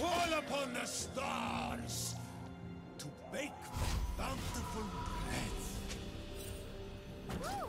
Call upon the stars to bake bountiful bread. Woo!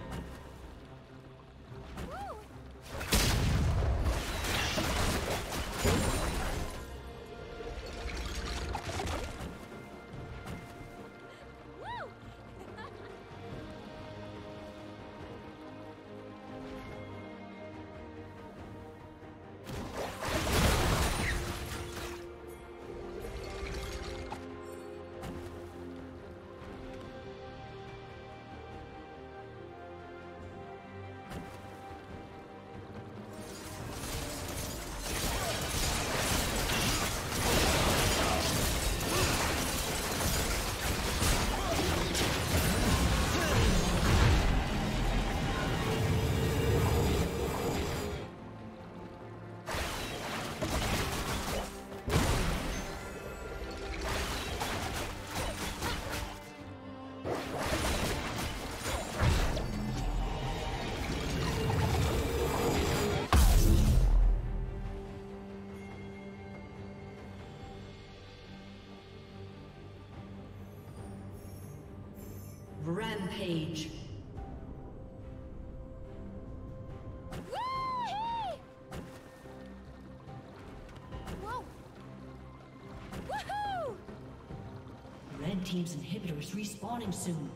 Rampage. Woohoo! Red Team's inhibitor is respawning soon.